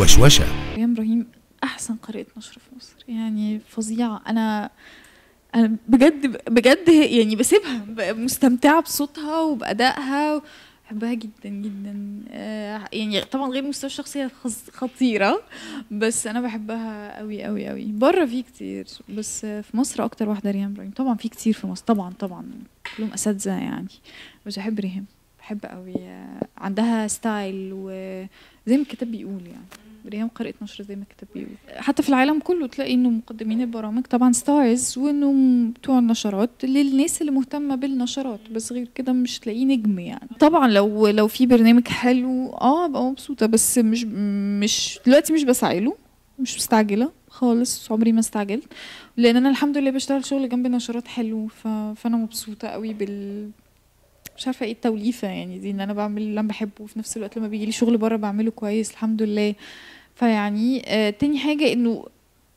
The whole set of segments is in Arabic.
وشوشة. ريان إبراهيم أحسن قارئة نشر في مصر. يعني فظيعة. أنا أنا بجد بجد يعني بسيبها مستمتعة بصوتها وبأدائها بحبها جدا جدا. آه، يعني طبعا غير مستوى الشخصية خص- خطيرة بس أنا بحبها قوي قوي قوي بره في كتير بس في مصر أكتر واحدة ريهام إبراهيم. طبعا في كتير في مصر. طبعا طبعا. كلهم أساتذة يعني. بس بحب ريهام. بحب قوي آه، عندها style وزي ما الكتاب بيقول يعني. ريهام قارئة نشرة زي ما الكتاب بيقول حتى في العالم كله تلاقي إنه مقدمين البرامج. طبعا stars وإنه بتوع النشرات للناس اللي مهتمة بالنشرات بس غير كده مش تلاقيه نجم يعني. طبعا لو لو في برنامج حلو آه ابقى مبسوطة بس مش مش دلوقتي مش بسعى له مش مستعجلة خالص عمري ما استعجلت. لأن أنا الحمد لله بشتغل شغل جنب نشرات حلو ف... فأنا مبسوطة قوي بال مش عارفة إيه التوليفة يعني دي إن أنا بعمل اللي أنا بحبه وفي نفس الوقت لما بيجي لي شغل بره بعمله كويس الحمد لله. فيعني آه تاني حاجة إنه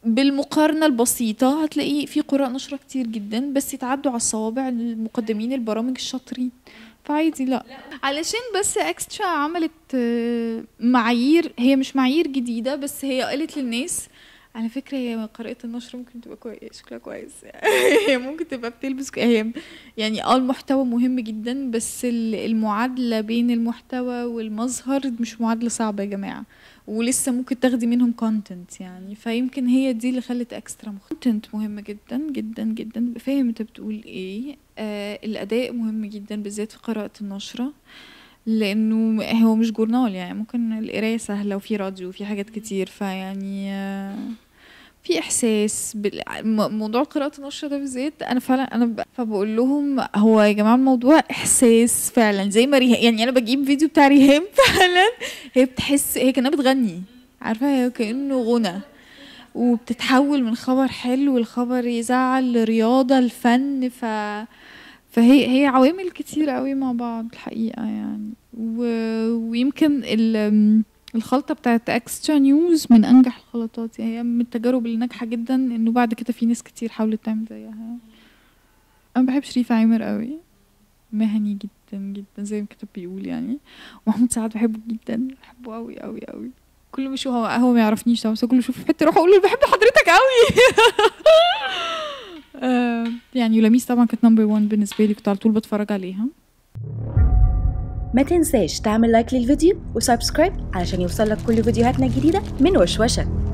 بالمقارنة البسيطة هتلاقي في قراء نشرة كتير جدا بس يتعدوا على الصوابع المقدمين البرامج الشاطرين. فعادي لا. علشان بس اكسترا عملت آه، معايير هي مش معايير جديدة بس هي قالت للناس على فكرة هي قارئة النشرة ممكن تبقى كويس شكلها كويس. هي ممكن تبقى بتلبس كو- هي يعني آه المحتوى مهم جدا بس ال- المعادلة بين المحتوى والمظهر مش معادلة صعبة يا جماعة. ولسه ممكن تاخدي منهم content يعني. فيمكن هي دي اللي خلت extra content مهم جدا جدا جدا. فاهم انت بتقول إيه. آه الأداء مهم جدا بالذات في قراءة النشرة لأنه هو مش جورنال يعني. ممكن القراية سهلة وفي راديو وفي حاجات كتير فيعني آه في إحساس موضوع قراءة النشرة ده بالذات أنا فعلا أنا ب... فبقول لهم هو يا جماعة الموضوع إحساس فعلا زي ما ريهام يعني أنا بجيب فيديو بتاع ريهام فعلا هي بتحس هي كأنها بتغني عارفة؟ هي كأنه غنى وبتتحول من خبر حلو لخبر يزعل لرياضة لفن ف فهي هي عوامل كتير قوي مع بعض الحقيقة يعني. و... ويمكن ال... الخلطة بتاعت Extra News من أنجح الخلطات. يعني هي من التجارب اللي ناجحة جدا إنه بعد كده في ناس كتير حاولت تعمل زيها. أنا بحب شريف عامر قوي. مهني جدا جدا زي ما الكتاب بيقول يعني. ومحمود سعد بحبه جدا. بحبه قوي قوي قوي. كل ما هو هو ما يعرفنيش. طبعا بس كل ما اشوفه في حتة أروح أقول له بحب حضرتك قوي. آه، يعني لميس طبعا كانت number 1 بالنسبة لي. كنت على طول بتفرج عليها. ما تنساش تعمل like للفيديو و subscribe علشان يوصلك كل فيديوهاتنا الجديدة من وشوشة.